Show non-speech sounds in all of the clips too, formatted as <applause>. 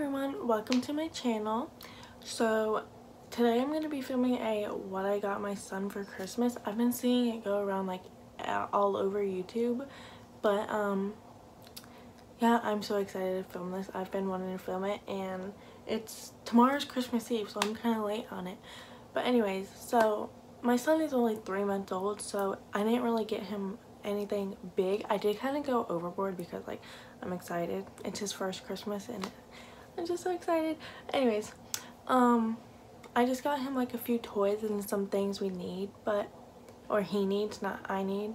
everyone, welcome to my channel. So today I'm going to be filming a what I got my son for Christmas. I've been seeing it go around like all over YouTube, but um yeah, I'm so excited to film this. I've been wanting to film it and it's tomorrow's Christmas Eve, so I'm kind of late on it. But anyways, so my son is only three months old, so I didn't really get him anything big. I did kind of go overboard because like I'm excited. It's his first Christmas and I'm just so excited. Anyways, um, I just got him like a few toys and some things we need, but, or he needs, not I need.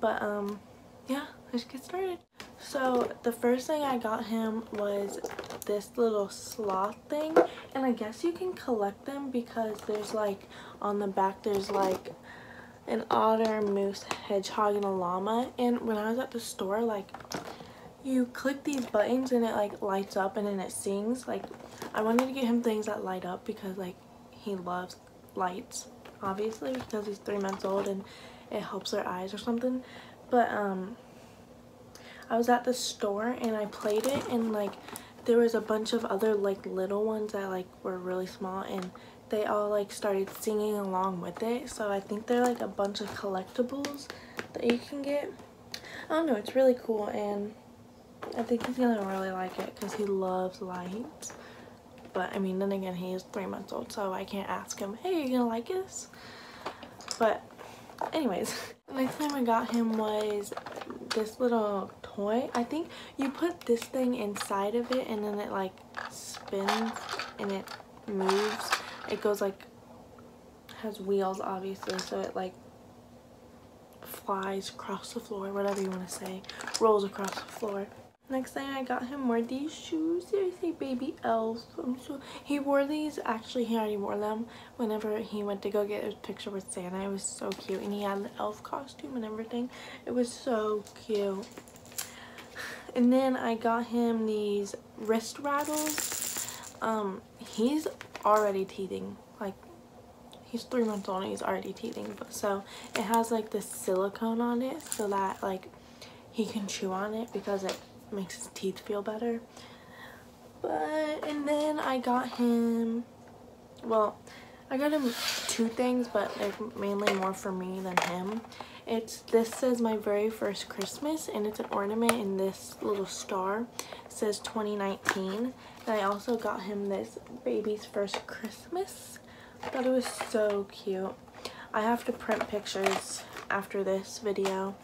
But, um, yeah, let's get started. So, the first thing I got him was this little sloth thing. And I guess you can collect them because there's like, on the back there's like an otter, moose, hedgehog, and a llama. And when I was at the store, like, you click these buttons and it like lights up and then it sings. Like I wanted to get him things that light up because like he loves lights obviously because he's three months old and it helps their eyes or something. But um I was at the store and I played it and like there was a bunch of other like little ones that like were really small and they all like started singing along with it. So I think they're like a bunch of collectibles that you can get. I don't know it's really cool and I think he's gonna really like it because he loves lights. But I mean, then again, he is three months old, so I can't ask him, hey, you gonna like this? But anyways, <laughs> the next time I got him was this little toy. I think you put this thing inside of it and then it like spins and it moves. It goes like, has wheels obviously, so it like flies across the floor, whatever you want to say, rolls across the floor. Next thing I got him were these shoes. They say baby elves. So he wore these. Actually, he already wore them whenever he went to go get his picture with Santa. It was so cute. And he had the elf costume and everything. It was so cute. And then I got him these wrist rattles. Um, he's already teething. Like, he's three months old and he's already teething. But so it has like this silicone on it so that like he can chew on it because it makes his teeth feel better. But, and then I got him, well, I got him two things, but they're mainly more for me than him. It's, this says my very first Christmas, and it's an ornament in this little star. It says 2019. And I also got him this baby's first Christmas. Thought it was so cute. I have to print pictures after this video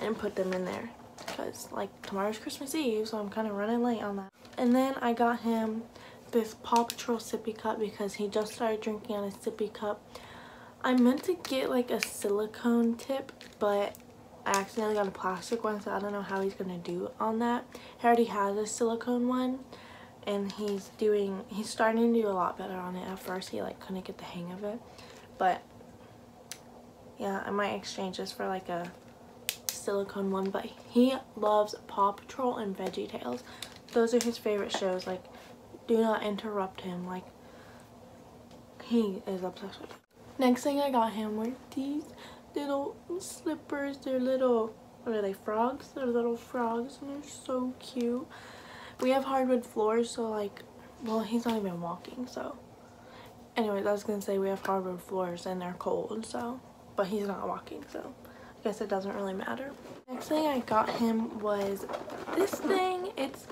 and put them in there because like tomorrow's Christmas Eve so I'm kind of running late on that. And then I got him this Paw Patrol sippy cup because he just started drinking on a sippy cup. I meant to get like a silicone tip but I accidentally got a plastic one so I don't know how he's gonna do on that. He already has a silicone one and he's doing he's starting to do a lot better on it. At first he like couldn't get the hang of it but yeah I might exchange this for like a silicone one, but he loves Paw Patrol and Veggie Tales. Those are his favorite shows. Like, do not interrupt him. Like, he is obsessed with it. Next thing I got him were these little slippers. They're little, what are they, frogs? They're little frogs and they're so cute. We have hardwood floors, so like, well, he's not even walking, so. Anyways, I was gonna say we have hardwood floors and they're cold, so. But he's not walking, so guess it doesn't really matter. Next thing I got him was this thing. It's,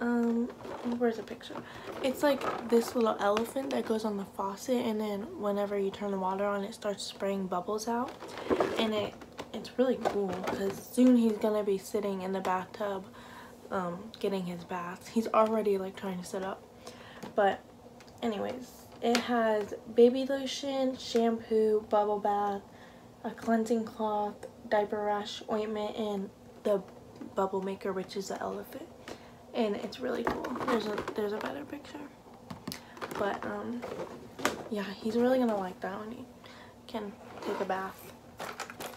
um, where's the picture? It's like this little elephant that goes on the faucet and then whenever you turn the water on, it starts spraying bubbles out. And it it's really cool because soon he's gonna be sitting in the bathtub um, getting his bath. He's already like trying to sit up. But anyways, it has baby lotion, shampoo, bubble bath, a cleansing cloth, diaper rash ointment, and the bubble maker, which is the elephant. And it's really cool. There's a there's a better picture. But um yeah, he's really gonna like that when he can take a bath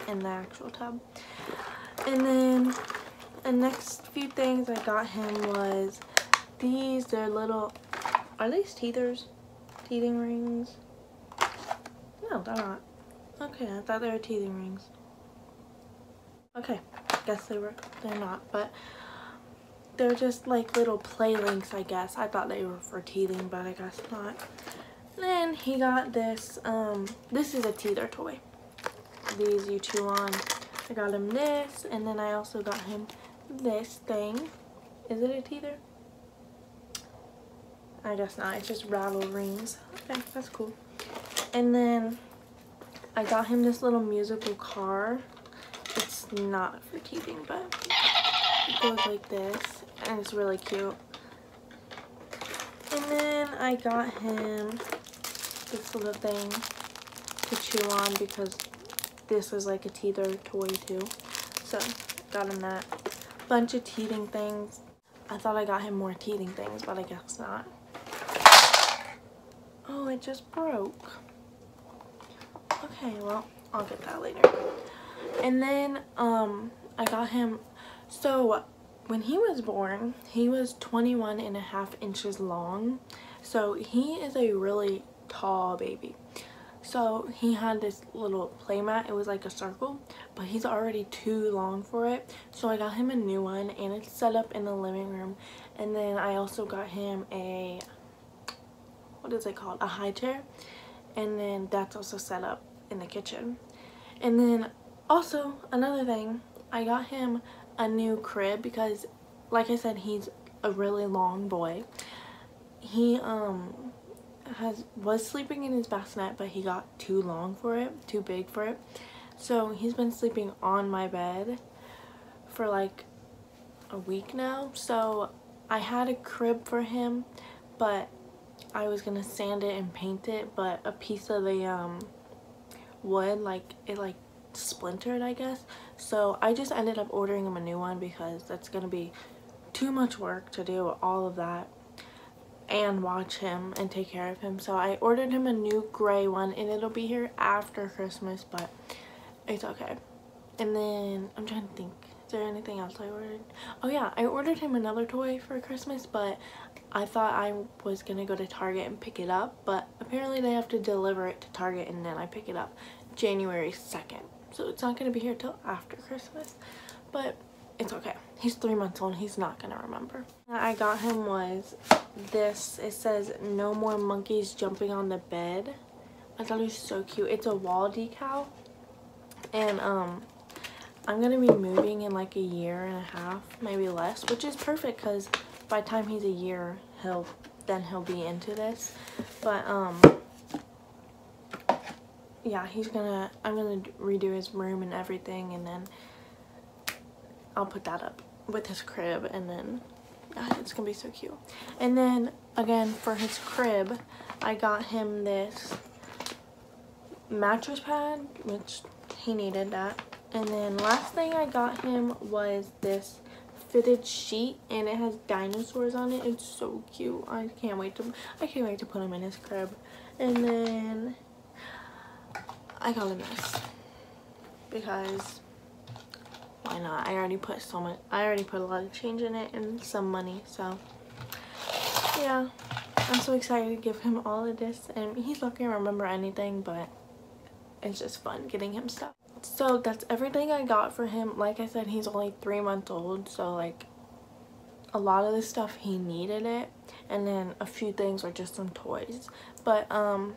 in the actual tub. And then the next few things I got him was these. They're little, are these teethers? Teething rings? No, they're not. Okay, I thought they were teething rings. Okay, guess they were, they're not, but they're just like little play links, I guess. I thought they were for teething, but I guess not. Then he got this, um, this is a teether toy. These you chew on. I got him this, and then I also got him this thing. Is it a teether? I guess not. It's just rattle rings. Okay, that's cool. And then I got him this little musical car. Not for teething, but it goes like this, and it's really cute. And then I got him this little thing to chew on because this is like a teether toy too. So got him that. Bunch of teething things. I thought I got him more teething things, but I guess not. Oh, it just broke. Okay, well, I'll get that later. And then um, I got him, so when he was born, he was 21 and a half inches long. So he is a really tall baby. So he had this little playmat. It was like a circle, but he's already too long for it. So I got him a new one and it's set up in the living room. And then I also got him a, what is it called? A high chair. And then that's also set up in the kitchen. And then also another thing, I got him a new crib because like I said, he's a really long boy. He um has was sleeping in his bassinet but he got too long for it too big for it so he's been sleeping on my bed for like a week now so I had a crib for him but I was gonna sand it and paint it but a piece of the um wood like it like splintered I guess so I just ended up ordering him a new one because that's gonna be too much work to do all of that and watch him and take care of him. So I ordered him a new gray one and it'll be here after Christmas, but it's okay. And then I'm trying to think, is there anything else I ordered? Oh yeah, I ordered him another toy for Christmas, but I thought I was gonna go to Target and pick it up, but apparently they have to deliver it to Target and then I pick it up January 2nd. So it's not gonna be here till after Christmas, but it's okay. He's three months old. He's not gonna remember. I got him was this. It says no more monkeys jumping on the bed. I thought it was so cute. It's a wall decal. And um, I'm gonna be moving in like a year and a half, maybe less, which is perfect because by the time he's a year, he'll then he'll be into this. But um, yeah, he's gonna. I'm gonna redo his room and everything, and then I'll put that up with his crib and then it's gonna be so cute. And then again for his crib, I got him this mattress pad, which he needed that. And then last thing I got him was this fitted sheet and it has dinosaurs on it. It's so cute. I can't wait to I can't wait to put him in his crib. And then I got him this because why not? I already put so much, I already put a lot of change in it and some money, so yeah. I'm so excited to give him all of this and he's not gonna remember anything, but it's just fun getting him stuff. So that's everything I got for him. Like I said, he's only three months old, so like a lot of the stuff he needed it and then a few things are just some toys. But um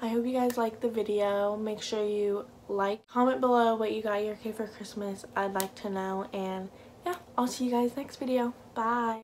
I hope you guys liked the video. Make sure you like, comment below what you got your kid for Christmas. I'd like to know. And yeah, I'll see you guys next video. Bye.